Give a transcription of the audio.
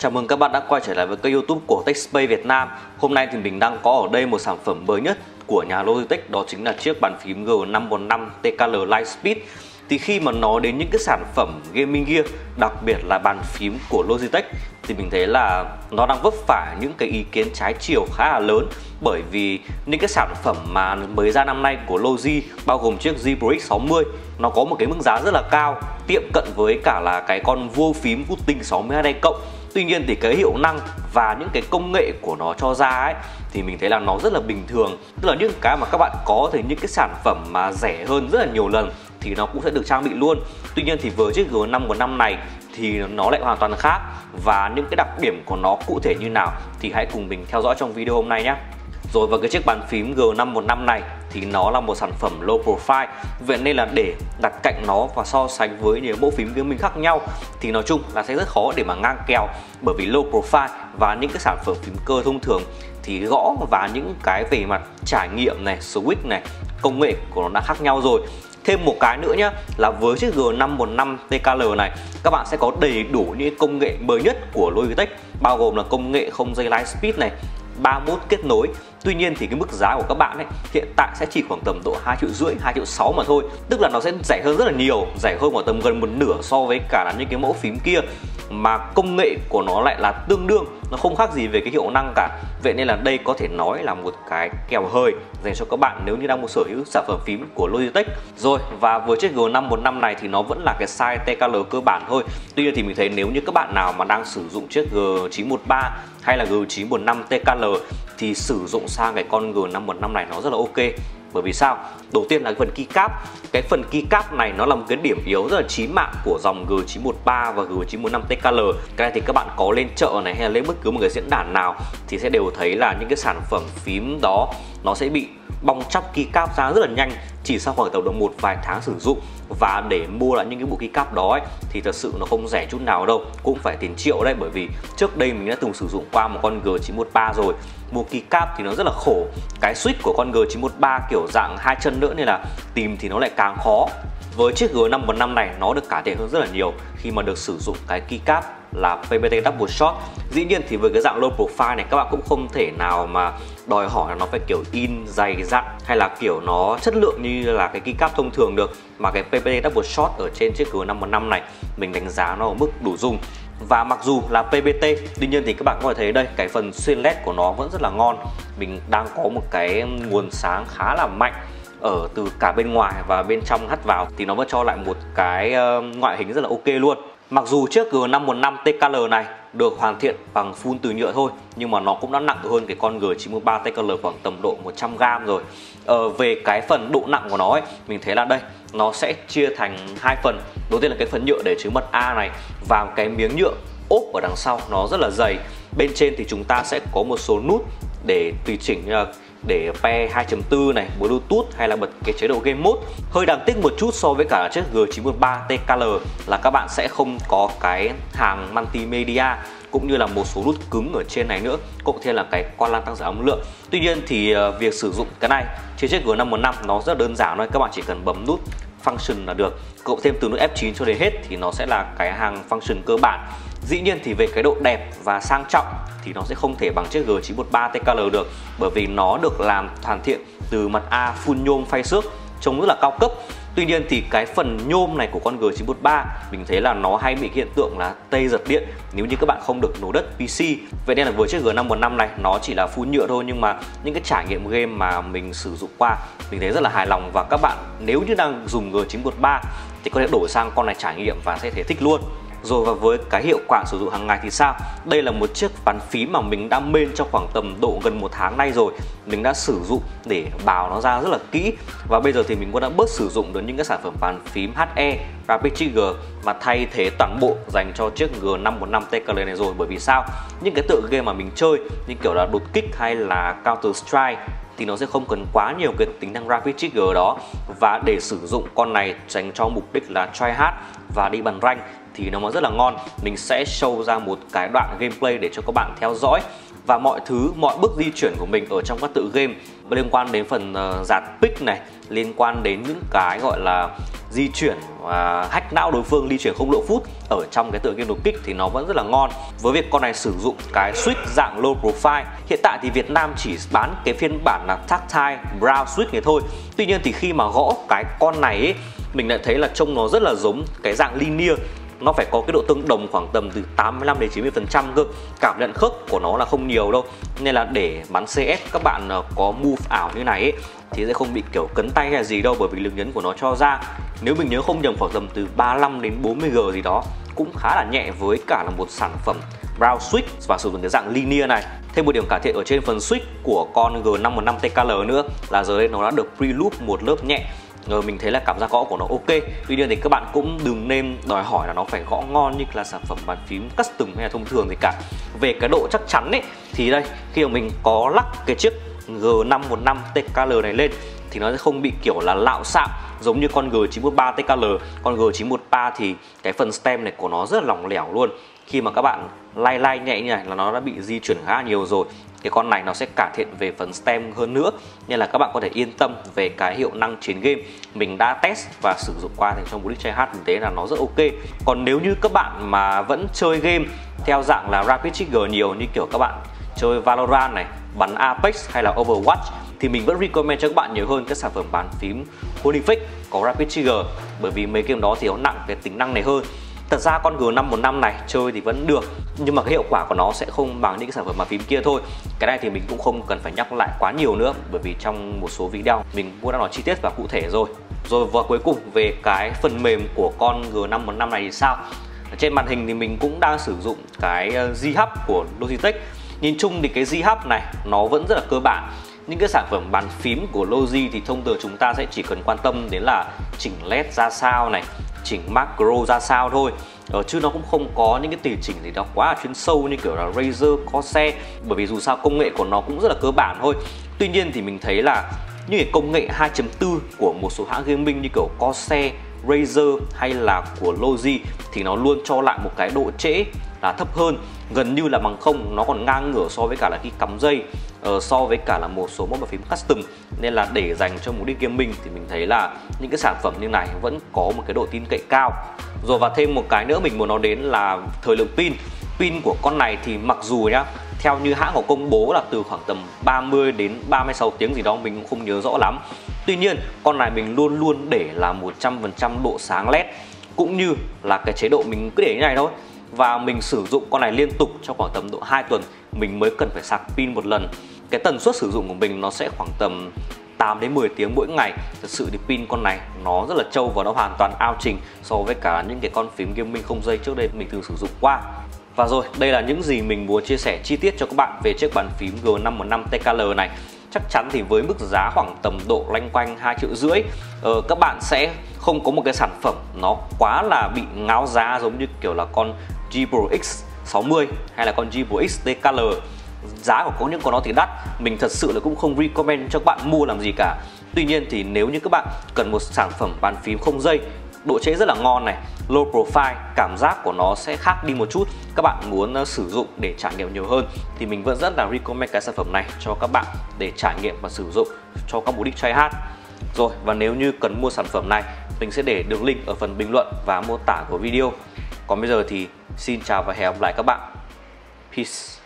Chào mừng các bạn đã quay trở lại với kênh youtube của TechSpace Việt Nam. Hôm nay thì mình đang có ở đây một sản phẩm mới nhất của nhà Logitech, Đó chính là chiếc bàn phím G515 TKL Lightspeed. Thì khi mà nói đến những cái sản phẩm gaming gear, Đặc biệt là bàn phím của Logitech, Thì mình thấy là nó đang vấp phải những cái ý kiến trái chiều khá là lớn. Bởi vì những cái sản phẩm mà mới ra năm nay của Logi, Bao gồm chiếc ZBRX 60 Nó có một cái mức giá rất là cao, Tiệm cận với cả là cái con vua phím Putin 62 cộng. Tuy nhiên thì cái hiệu năng và những cái công nghệ của nó cho ra ấy, thì mình thấy là nó rất là bình thường. Tức là những cái mà các bạn có thì những cái sản phẩm mà rẻ hơn rất là nhiều lần thì nó cũng sẽ được trang bị luôn. Tuy nhiên thì với chiếc G5 của năm này thì nó lại hoàn toàn khác. Và những cái đặc điểm của nó cụ thể như nào thì hãy cùng mình theo dõi trong video hôm nay nhé. Rồi vào cái chiếc bàn phím G515 này thì nó là một sản phẩm low profile. Vậy nên là để đặt cạnh nó và so sánh với những bộ phím gaming khác nhau thì nói chung là sẽ rất khó để mà ngang kèo. Bởi vì low profile và những cái sản phẩm phím cơ thông thường thì gõ và những cái về mặt trải nghiệm này, switch này, công nghệ của nó đã khác nhau rồi. Thêm một cái nữa nhé là với chiếc G515 TKL này các bạn sẽ có đầy đủ những công nghệ mới nhất của Logitech bao gồm là công nghệ không dây Light Speed này 31 kết nối. Tuy nhiên thì cái mức giá của các bạn ấy hiện tại sẽ chỉ khoảng tầm độ 2 triệu rưỡi, 2 triệu 6 mà thôi. Tức là nó sẽ rẻ hơn rất là nhiều, rẻ hơn khoảng tầm gần một nửa so với cả là những cái mẫu phím kia. Mà công nghệ của nó lại là tương đương, nó không khác gì về cái hiệu năng cả. Vậy nên là đây có thể nói là một cái kèo hơi dành cho các bạn nếu như đang muốn sở hữu sản phẩm phím của Logitech. Rồi và với chiếc G515 này thì nó vẫn là cái size TKL cơ bản thôi. Tuy nhiên thì mình thấy nếu như các bạn nào mà đang sử dụng chiếc G913 hay là G915 TKL thì sử dụng sang cái con G515 này nó rất là ok bởi vì sao? Đầu tiên là cái phần keycap Cái phần keycap này nó là một cái điểm yếu rất là chí mạng của dòng G913 và G915 TKL Cái này thì các bạn có lên chợ này hay là lên bất cứ một cái diễn đàn nào Thì sẽ đều thấy là những cái sản phẩm phím đó, nó sẽ bị bong chóc keycap ra rất là nhanh chỉ sau khoảng tầm độ một vài tháng sử dụng. Và để mua lại những cái bộ keycap đó ấy, thì thật sự nó không rẻ chút nào đâu cũng phải tiền triệu đấy. Bởi vì trước đây mình đã từng sử dụng qua một con G913 rồi. Mua keycap thì nó rất là khổ. Cái switch của con G913 kiểu dạng hai chân nữa nên là tìm thì nó lại càng khó với chiếc G515 này, nó được cải thiện hơn rất là nhiều khi mà được sử dụng cái keycap là PPT Double Shot. Dĩ nhiên thì với cái dạng low profile này, các bạn cũng không thể nào mà đòi hỏi là nó phải kiểu in, dày dặn hay là kiểu nó chất lượng như là cái keycap thông thường được. Mà cái PPT Double Shot ở trên chiếc G515 này, mình đánh giá nó ở mức đủ dùng. Và mặc dù là PPT tuy nhiên thì các bạn có thể thấy đây, cái phần xuyên led của nó vẫn rất là ngon. Mình đang có một cái nguồn sáng khá là mạnh ở từ cả bên ngoài và bên trong hắt vào thì nó vẫn cho lại một cái ờ, ngoại hình rất là ok luôn Mặc dù chiếc G515 TKL này được hoàn thiện bằng phun từ nhựa thôi nhưng mà nó cũng đã nặng hơn cái con G93 TKL khoảng tầm độ 100g rồi. Ờ, về cái phần độ nặng của nó ấy, mình thấy là đây nó sẽ chia thành hai phần. Đầu tiên là cái phần nhựa để chứa mật A này và cái miếng nhựa ốp ở đằng sau nó rất là dày. Bên trên thì chúng ta sẽ có một số nút để tùy chỉnh ờ, để pair 2.4 này, Bluetooth hay là bật cái chế độ game mode. Hơi đáng tiếc một chút so với cả chiếc G913 TKL là các bạn sẽ không có cái hàng multimedia cũng như là một số nút cứng ở trên này nữa cộng thêm là cái quan lan tăng giảm âm lượng tuy nhiên thì ờ, việc sử dụng cái này trên chiếc G515 nó rất đơn giản thôi các bạn chỉ cần bấm nút function là được. Cộng thêm từ nút F9 cho đến hết thì nó sẽ là cái hàng function cơ bản. Dĩ nhiên thì về cái độ đẹp và sang trọng thì nó sẽ không thể bằng chiếc G913 TKL được, bởi vì nó được làm hoàn thiện từ mặt A full nhôm phay xước, trông rất là cao cấp. Tuy nhiên thì cái phần nhôm này của con G913 mình thấy là nó hay bị hiện tượng là tê giật điện nếu như các bạn không được nổ đất PC. Vậy nên là với chiếc G515 này, nó chỉ là phun nhựa thôi, nhưng mà những cái trải nghiệm game mà mình sử dụng qua, mình thấy rất là hài lòng và các bạn nếu như đang dùng G913 thì có thể đổi sang con này trải nghiệm và sẽ thể thích luôn. Rồi và với cái hiệu quả sử dụng hàng ngày thì sao? Đây là một chiếc bàn phím mà mình đã mên trong khoảng tầm độ gần một tháng nay rồi Mình đã sử dụng để bào nó ra rất là kỹ Và bây giờ thì mình cũng đã bớt sử dụng đến những cái sản phẩm bàn phím HE, Rapid Trigger Mà thay thế toàn bộ dành cho chiếc G515 TKL này rồi Bởi vì sao? Những cái tựa game mà mình chơi như kiểu là đột kích hay là Counter Strike thì nó sẽ không cần quá nhiều cái tính năng rapid trigger đó. Và để sử dụng con này dành cho mục đích là try hard và đi bàn rank thì nó rất là ngon. Mình sẽ show ra một cái đoạn gameplay để cho các bạn theo dõi và mọi thứ mọi bước di chuyển của mình ở trong các tự game liên quan đến phần uh, giạt pick này liên quan đến những cái gọi là di chuyển và hack não đối phương di chuyển không độ phút ở trong cái tựa game đột kích thì nó vẫn rất là ngon. Với việc con này sử dụng cái switch dạng low profile hiện tại thì Việt Nam chỉ bán cái phiên bản là tactile brow switch này thôi. Tuy nhiên thì khi mà gõ cái con này ấy, mình lại thấy là trông nó rất là giống cái dạng linear nó phải có cái độ tương đồng khoảng tầm từ 85 đến 90 phần trăm cơ. Cảm nhận khớp của nó là không nhiều đâu. Nên là để bắn CS các bạn ờ, có move ảo như này ấy, thì sẽ không bị kiểu cấn tay hay gì đâu bởi vì lực nhấn của nó cho ra. Nếu mình nhớ không nhầm khoảng tầm từ 35 đến 40 g gì đó cũng khá là nhẹ với cả là một sản phẩm Brown switch và sử dụng cái dạng linear này. Thêm một điểm cải thiện ở trên phần switch của con G515 TKL nữa là giờ đây nó đã được pre-loop một lớp nhẹ rồi mình thấy là cảm giác gõ của nó ok. Tuy nhiên thì các bạn cũng đừng nên đòi hỏi là nó phải gõ ngon như là sản phẩm bàn phím custom hay là thông thường gì cả. Về cái độ chắc chắn ấy, thì đây, khi mà mình có lắc cái chiếc G515 TKL này lên, thì nó sẽ không bị kiểu là lạo xạo, giống như con G913 TKL con G913 thì cái phần stem này của nó rất là lỏng lẻo luôn. Khi mà các bạn lay lay nhẹ như này là nó đã bị di chuyển khá nhiều rồi cái con này nó sẽ cải thiện về phần stem hơn nữa, nên là các bạn có thể yên tâm về cái hiệu năng chiến game. Mình đã test và sử dụng qua thì trong mục chơi hát thực tế là nó rất ok. Còn nếu như các bạn mà vẫn chơi game theo dạng là rapid trigger nhiều như kiểu các bạn chơi Valorant này, bắn Apex hay là Overwatch thì mình vẫn recommend cho các bạn nhiều hơn các sản phẩm bàn phím Honeyfix có Rapid Trigger. Bởi vì mấy game đó thì nó nặng cái tính năng này hơn. Thật ra con G515 này chơi thì vẫn được nhưng mà cái hiệu quả của nó sẽ không bằng những cái sản phẩm bàn phím kia thôi. Cái này thì mình cũng không cần phải nhắc lại quá nhiều nữa bởi vì trong một số video mình cũng đã nói chi tiết và cụ thể rồi. Rồi và cuối cùng về cái phần mềm của con G515 này thì sao? Trên màn hình thì mình cũng đang sử dụng cái ờ, G Hub của Logitech. Nhìn chung thì cái G Hub này nó vẫn rất là cơ bản. Những cái sản phẩm bàn phím của Logi thì thông thường chúng ta sẽ chỉ cần quan tâm đến là chỉnh led ra sao này chỉnh macro ra sao thôi. Ờ, chứ nó cũng không có những cái tùy chỉnh gì đó quá là chuyên sâu như kiểu là Razer, Corsair bởi vì dù sao công nghệ của nó cũng rất là cơ bản thôi. Tuy nhiên thì mình thấy là những cái công nghệ 2.4 của một số hãng gaming như kiểu Corsair, Razer hay là của Logi thì nó luôn cho lại một cái độ trễ là thấp hơn. Gần như là bằng không nó còn ngang ngửa so với cả là khi cắm dây uh, so với cả là một số mẫu bàn phím custom. Nên là để dành cho mục đích gaming thì mình thấy là những cái sản phẩm như này vẫn có một cái độ tin cậy cao. Rồi và thêm một cái nữa mình muốn nói đến là thời lượng pin. Pin của con này thì mặc dù nhá theo như hãng có công bố là từ khoảng tầm 30 đến 36 tiếng gì đó mình cũng không nhớ rõ lắm. Tuy nhiên con này mình luôn luôn để là 100% độ sáng led cũng như là cái chế độ mình cứ để như này thôi. Và mình sử dụng con này liên tục trong khoảng tầm độ 2 tuần, mình mới cần phải sạc pin một lần. Cái tần suất sử dụng của mình nó sẽ khoảng tầm 8 đến 10 tiếng mỗi ngày. Thật sự thì pin con này nó rất là trâu và nó hoàn toàn ao trình so với cả những cái con phím gaming không dây trước đây mình từng sử dụng qua. Và rồi, đây là những gì mình muốn chia sẻ chi tiết cho các bạn về chiếc bàn phím G515 TKL này chắc chắn thì với mức giá khoảng tầm độ lanh quanh 2 triệu rưỡi uh, các bạn sẽ không có một cái sản phẩm nó quá là bị ngáo giá giống như kiểu là con G Pro X60 hay là con G Pro X TKL giá của có những con nó thì đắt mình thật sự là cũng không recommend cho các bạn mua làm gì cả. Tuy nhiên thì nếu như các bạn cần một sản phẩm bàn phím không dây độ chế rất là ngon này, low profile, cảm giác của nó sẽ khác đi một chút. Các bạn muốn ờ, sử dụng để trải nghiệm nhiều hơn thì mình vẫn rất là recommend cái sản phẩm này cho các bạn để trải nghiệm và sử dụng cho các mục đích chơi hát rồi, và nếu như cần mua sản phẩm này, mình sẽ để đường link ở phần bình luận và mô tả của video. Còn bây giờ thì xin chào và hẹn gặp lại các bạn. Peace.